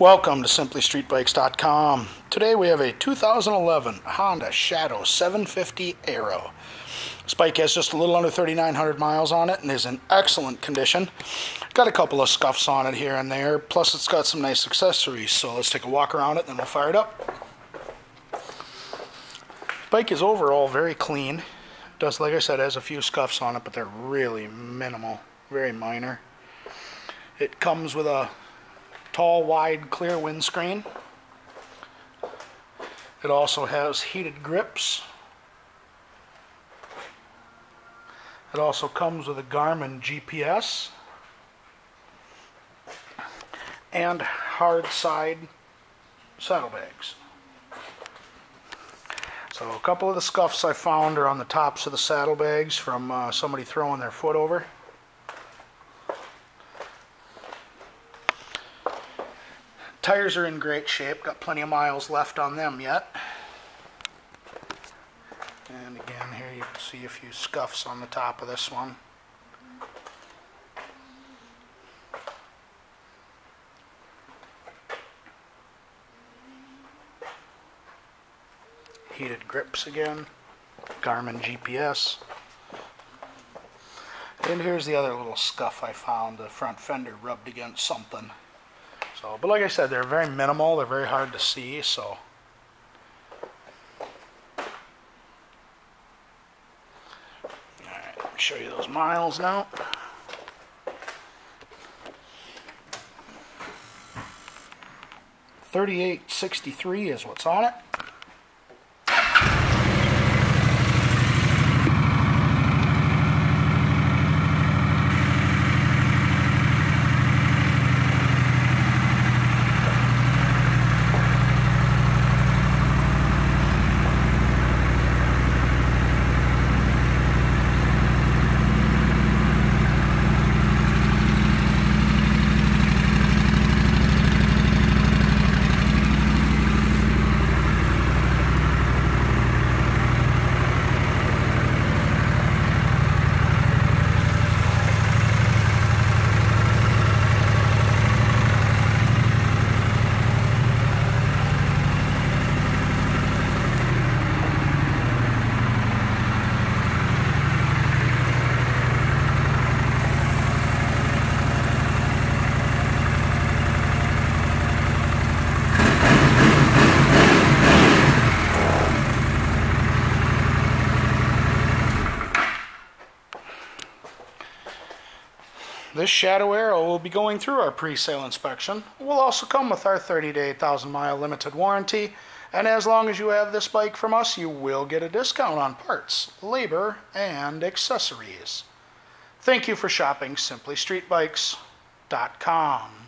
Welcome to SimplyStreetBikes.com. Today we have a 2011 Honda Shadow 750 Aero. This bike has just a little under 3,900 miles on it and is in excellent condition. Got a couple of scuffs on it here and there, plus it's got some nice accessories. So let's take a walk around it and then we'll fire it up. Bike is overall very clean. Does, like I said, has a few scuffs on it, but they're really minimal, very minor. It comes with a tall, wide, clear windscreen. It also has heated grips. It also comes with a Garmin GPS and hard side saddlebags. So a couple of the scuffs I found are on the tops of the saddlebags from uh, somebody throwing their foot over. Tires are in great shape, got plenty of miles left on them yet. And again, here you can see a few scuffs on the top of this one. Heated grips again, Garmin GPS. And here's the other little scuff I found, the front fender rubbed against something. So, but like I said, they're very minimal. They're very hard to see. So. Alright, show you those miles now. Thirty-eight sixty-three is what's on it. This Shadow Aero will be going through our pre-sale inspection. It will also come with our 30 to 8,000 mile limited warranty. And as long as you have this bike from us, you will get a discount on parts, labor, and accessories. Thank you for shopping SimplyStreetBikes.com.